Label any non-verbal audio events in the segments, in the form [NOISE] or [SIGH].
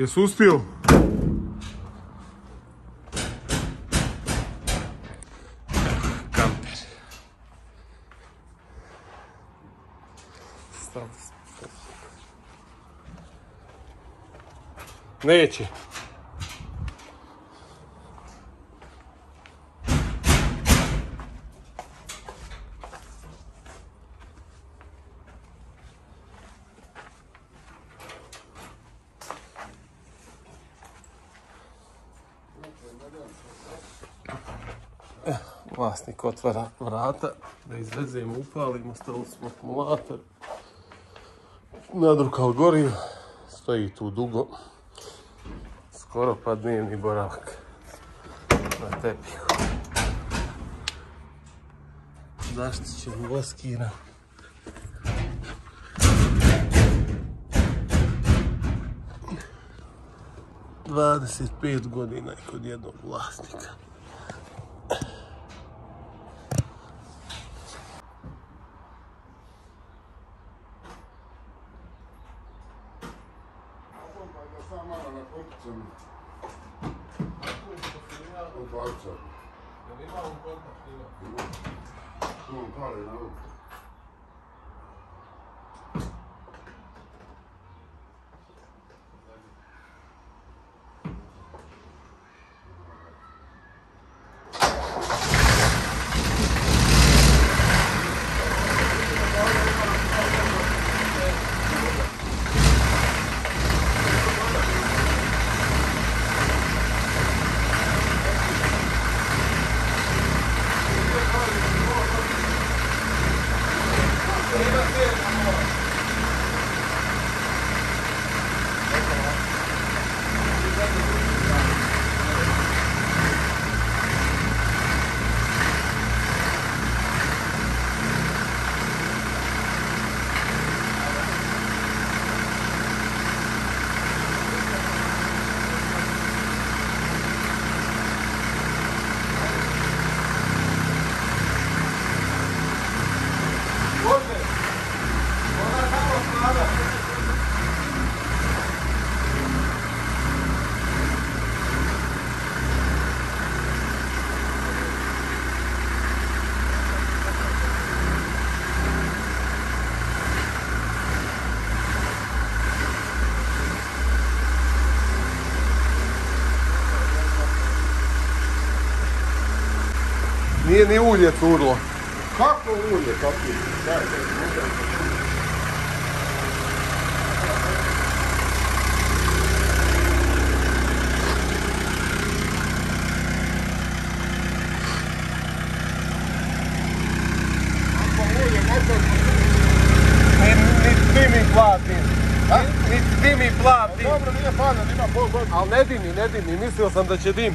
Jesu uspio? Kamper. Stav. Neće. Vlasnik otvara vrata da izvezemo, upalimo, stavili smo akumulator. Nadrukal gorivo, stoji tu dugo. Skoro pa dnevni boravak na tepihu. Zaštićen, voskiran. Dvadeset pet godina je kod jednog vlasnika. Sam malo ulje curlo. Kako ulje, kako ulje? Plati. Plati. Dobro, nije palio, ima pol godine. Ali ne dimi, ne dimi. Mislio sam da će dim.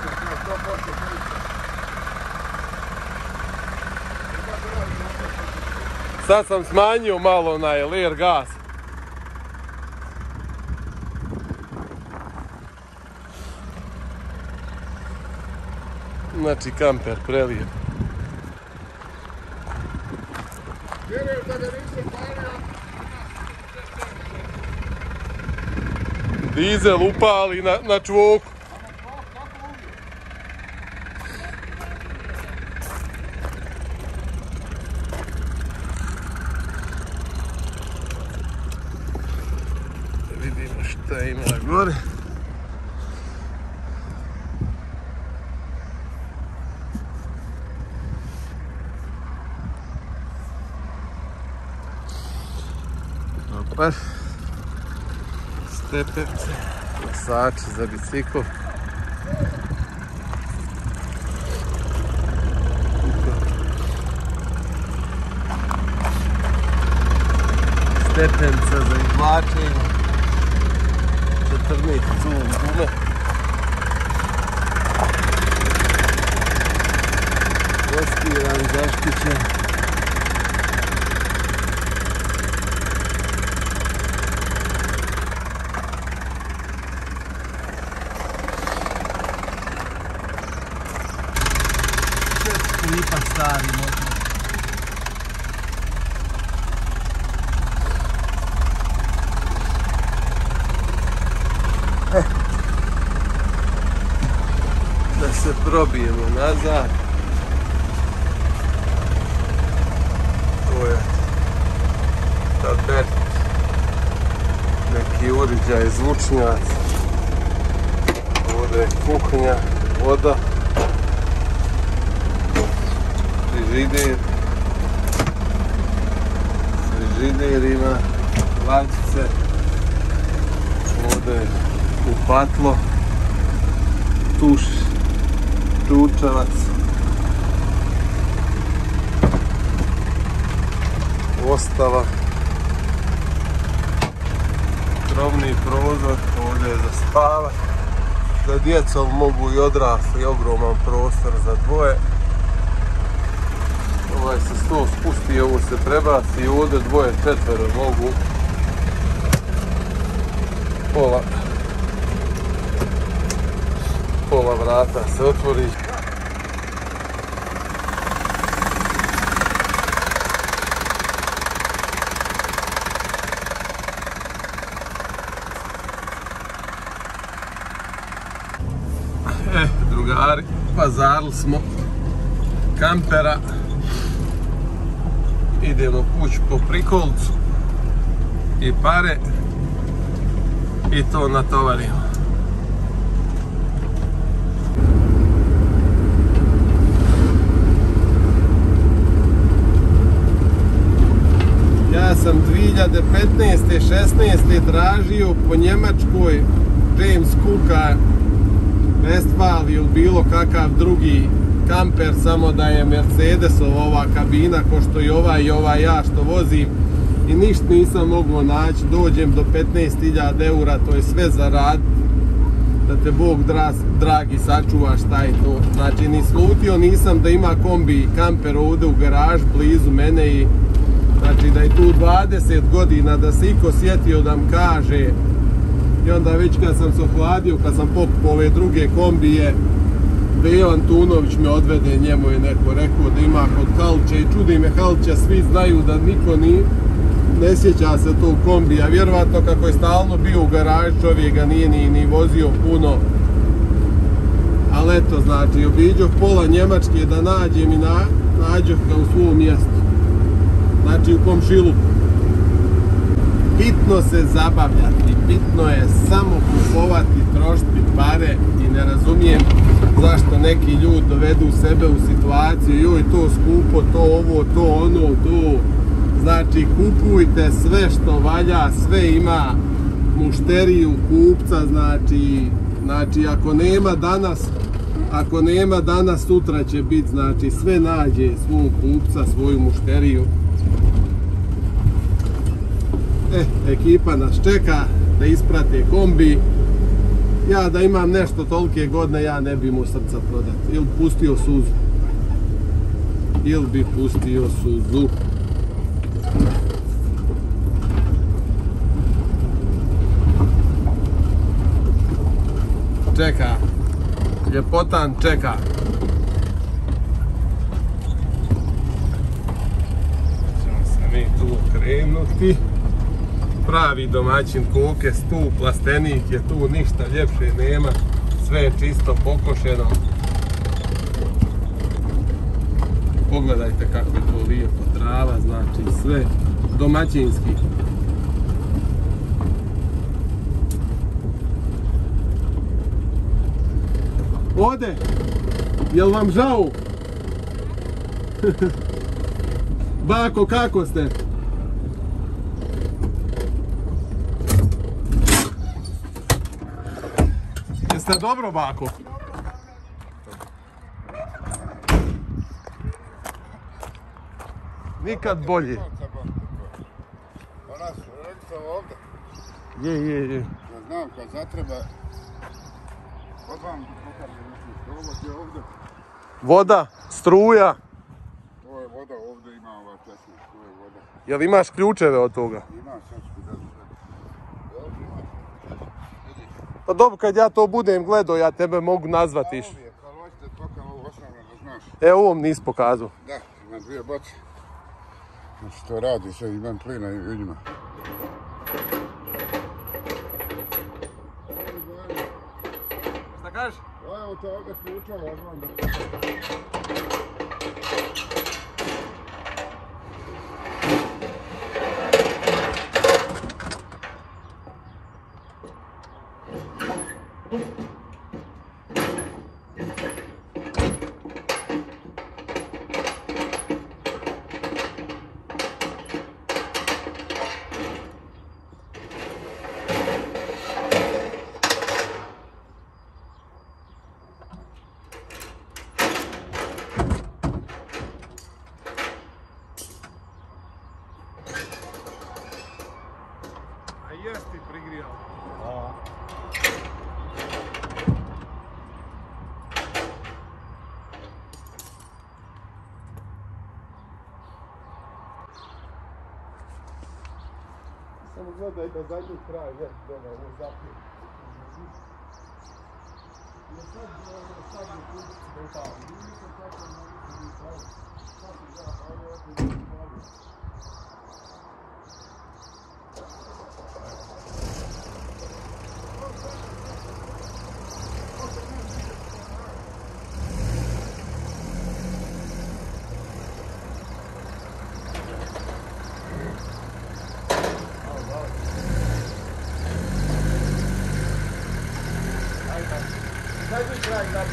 sam ti na 100% ništa. Sad sam smanjio malo onaj ler gas. Znači kamper prelijep. Vjerujem da ga nisam palio. Dizel upali na, na čvoku. Vidimo šta ima gore. Dobar tepe, nosači za bicikl. Stepenca za izvlačenje, 14 cun gume. Respiran, zaštićen. Stari [LAUGHS] motor. da se probijemo nazad. To je tablet, neki uređaj, zvučnjac. Ovdje je kuhinja, voda, frižider, frižider ima, lačice, ovdje je kupatlo, tuš, čučavac. Ostava. Krovni prozor, ovdje je za spavat. Za djecom mogu i odrasli, ogroman prostor za dvoje. Ovaj se sto spusti, ovo se prebaci i ovdje dvoje, četvero mogu. Pola pola vrata se otvori. E, drugari, pazarili smo kampera. Idemo kući po prikolcu i pare i to natovarimo. Ja sam 2015. 16. tražio po Njemačkoj James Cooka Westfal ili bilo kakav drugi kamper, samo da je Mercedesov ova kabina, ko što i ovaj i ovaj ja što vozim. I ništa nisam mogao naći, dođem do 15.000 eura, to je sve za rad, da te Bog dragi sačuva šta je to. Znači ni slutio nisam da ima kombi kamper ovdje u garaž blizu mene i Znači da je tu 20 godina da se iko sjetio da mi kaže. I onda već kad sam se ohladio, kad sam popio ove druge kombije Dejo Antunović me odvede, njemu je neko rekao da ima kod Halče i čudi me Halča, svi znaju da niko ni ne sjeća se tog kombija, vjerovatno kako je stalno bio u garaži čovjek ga nije ni, ni vozio puno. Ali eto znači obiđoh pola Njemačke da nađem i na, nađoh ga u svom mjestu. Znači u komšilu. Bitno se zabavljati, bitno je samo kupovati, trošiti pare i ne razumijem zašto neki ljudi dovedu sebe u situaciju, joj to skupo, to ovo, to ono, to. Znači kupujte sve što valja, sve ima mušteriju kupca, znači, znači ako nema danas, ako nema danas, sutra će biti, znači sve nađe svog kupca, svoju mušteriju. E, ekipa nas čeka da isprate kombi. Ja da imam nešto tolike godine, ja ne bi mu srca prodati. Ili pustio suzu. Ili bi pustio suzu. Čeka. Ljepotan čeka. Ćemo se mi tu krenuti pravi domaćin koke, stup, plastenik je tu, ništa ljepše nema, sve je čisto pokošeno. Pogledajte kako je to lijepo, trava, znači sve domaćinski. Ode, jel vam žao? [LAUGHS] Bako, kako ste? Jeste dobro, bako? Nikad bolje. Ona su ovdje. Je, je, je. Ja znam kad zatreba. Od vam pokažem ovdje. Voda, struja. Ovo je voda, ovdje ima ova česna. Ovo je voda. Jel imaš ključeve od toga? Ima česku, da sve. Ovdje ima. Vidiš. Pa dobro, kad ja to budem gledao, ja tebe mogu nazvati. Ovo je, kad hoćete pokam ovo osnovno da znaš. E, ovom nisi pokazao. Da, ima dvije boce. Znači to radi sve, imam plina i u njima. Šta kažeš? Evo to ovdje ključava, ja znam Samo gledaj da zadnji kraj, ne, dole, ovo zapije. Je sad, sad je tu da upali. Nisam tako na ulici kraj. Sad je ja, pa ovo opet ne upali.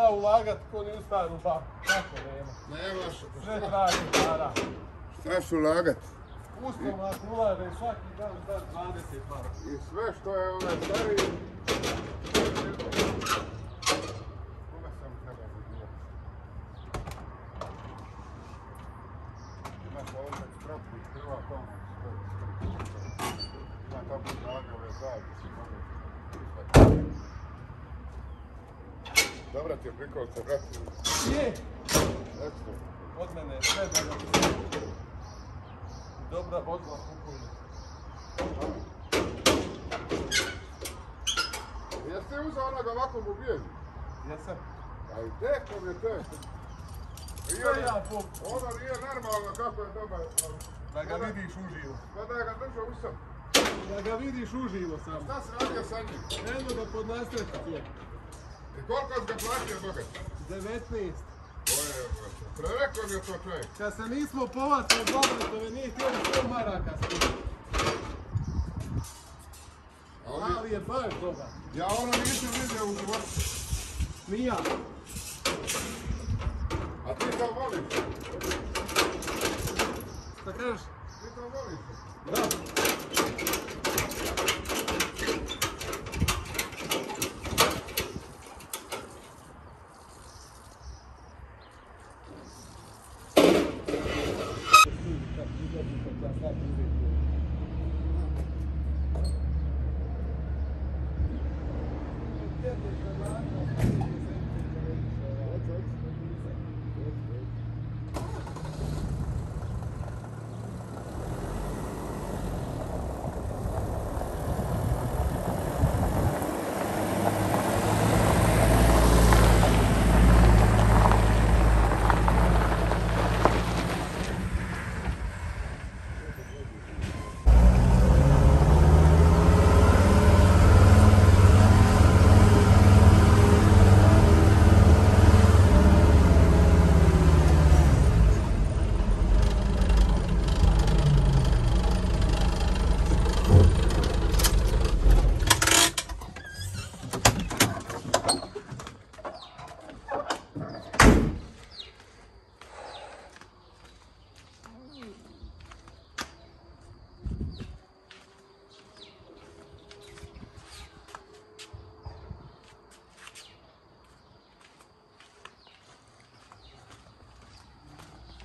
Šta ulagat ko ni u staru babu. Kako nema? Nemaš, Sve traži para. šta ću lagat? Ustom ako ulaže svaki dan da 20 para. I sve što je ove stariji... Kome sam treba vidjeti? Ima to ovdje stropu i krva pomoć. sve, sve. Ima tamo snage ove zajedno se mogu prihvatiti. Dobra ti je prikolica, brate. Je, Ekstra. od mene sve dobro. Dobra vozila kupuju. Jeste uzao onoga ovako u bijeli? Jesam. A i tekom je teško. Sve ja po... Ono nije normalno kako je dobar. Da ga vidiš uživo. Pa da ga držao u sam. Da ga vidiš uživo samo. Šta se radio sa njim? Eno da podnastrati je. I koliko si ga platio bogat? 19. To je, preleko mi je to čovjek. Kad se nismo povacali Dobretove, nije htio 100 maraka skupiti. A on je- Ali je baš dobar. Ja ono nisam vidio u životu. Ni ja. A ti to voliš? Šta kažeš? Ti to voliš? Da.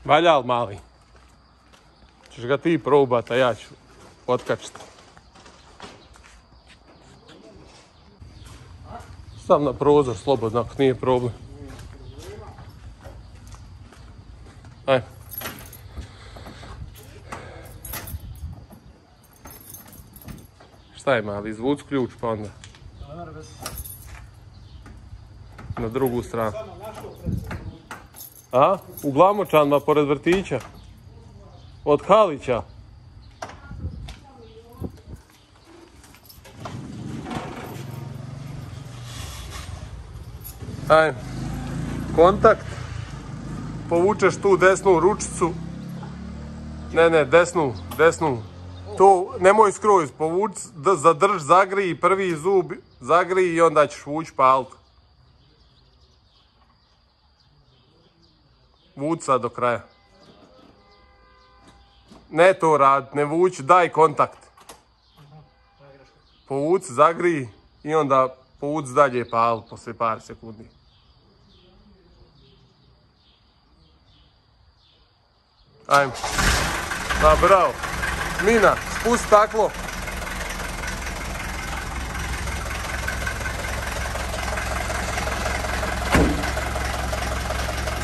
Valja li mali? Češ ga ti probat, a ja ću otkačiti. Sam na prozor, slobodno, ako nije problem. Aj. Šta je mali, izvuc ključ pa onda na drugu stranu. A? U Glamočanima, pored vrtića. Od Halića. Aj, kontakt. Povučeš tu desnu ručicu. Ne, ne, desnu, desnu. Tu, nemoj skroz, povuč, zadrž, zagri prvi zub, zagri i onda ćeš vući palt. Vuć sad do kraja. Ne to rad, ne vuć, daj kontakt. Povuc, zagri i onda povuc dalje pal poslije par sekundi. Ajmo. Da, bravo. Mina, spusti staklo.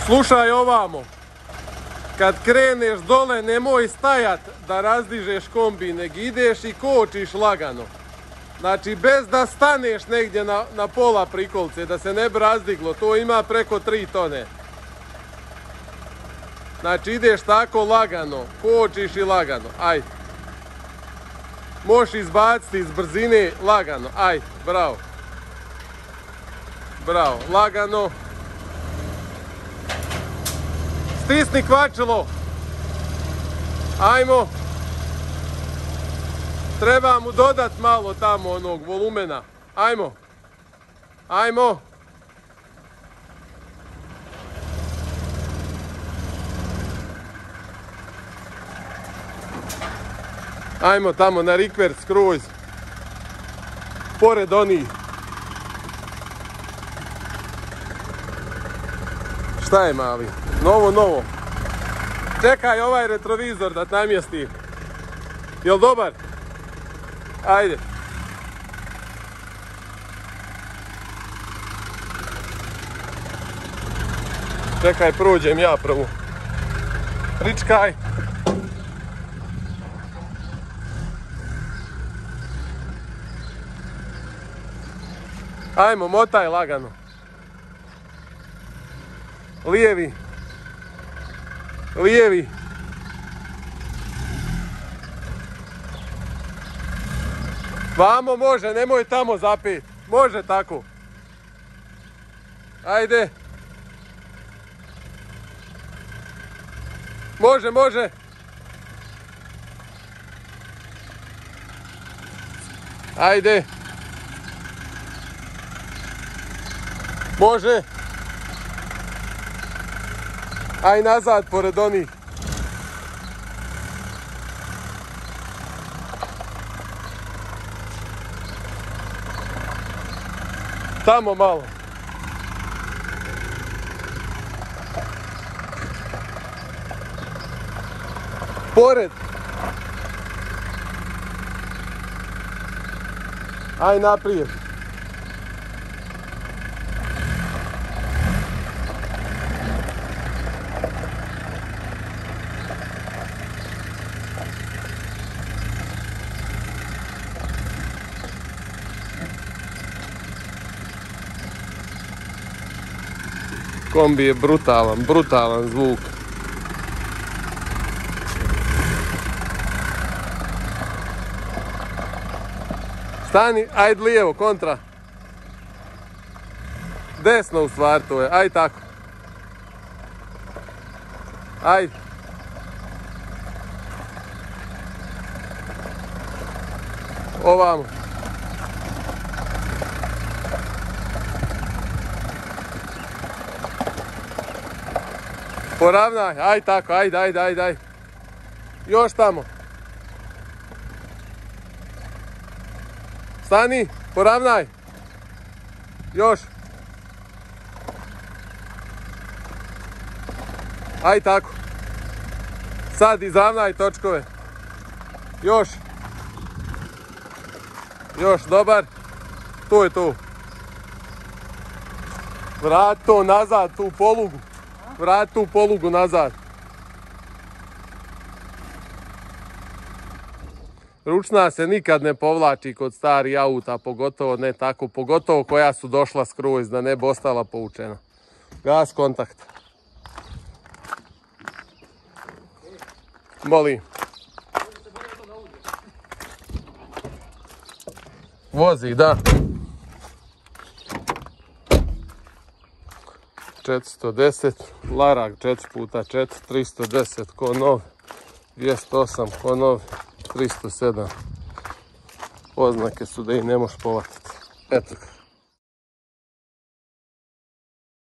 Slušaj ovamo. Kad kreneš dole, nemoj stajat da razdižeš kombi, nego ideš i kočiš lagano. Znači, bez da staneš negdje na, na pola prikolce, da se ne bi razdiglo, to ima preko 3 tone. Znači, ideš tako lagano, kočiš i lagano, ajde. Možeš izbaciti iz brzine lagano, ajde, bravo. Bravo, lagano. Stisni kvačilo. Ajmo. Treba mu dodat malo tamo onog volumena. Ajmo. Ajmo. Ajmo tamo na rikver skroz. Pored onih. Šta je mali? Novo, novo. Čekaj ovaj retrovizor da namjesti. Jel dobar? Ajde. Čekaj, prođem ja prvo. Pričkaj. Ajmo, motaj lagano. Lijevi. Lijevi. Vamo može, nemoj tamo zapet. Može tako. Ajde. Može, može. Ajde. Može. Aj nazad pored onih. Tamo malo. Pored. Aj naprijed. Kombi je brutalan, brutalan zvuk. Stani, ajde lijevo, kontra. Desno u stvari to je, ajde tako. Ajde. Ovamo. Poravnaj, aj tako, ajde, ajde, ajde, ajde. Još tamo. Stani, poravnaj. Još. Aj tako. Sad izravnaj točkove. Još. Još, dobar. Tu je tu. Vrati to nazad, tu polugu. Vrati tu polugu nazad. Ručna se nikad ne povlači kod starih auta, pogotovo ne tako, pogotovo koja su došla skroz, da ne bi ostala poučena. Gas kontakt. Molim. Vozi, da. 410, Larak 4 puta 4, 310 ko nov, 208 ko nov, 307. Oznake su da ih ne možeš povatiti. Eto ga.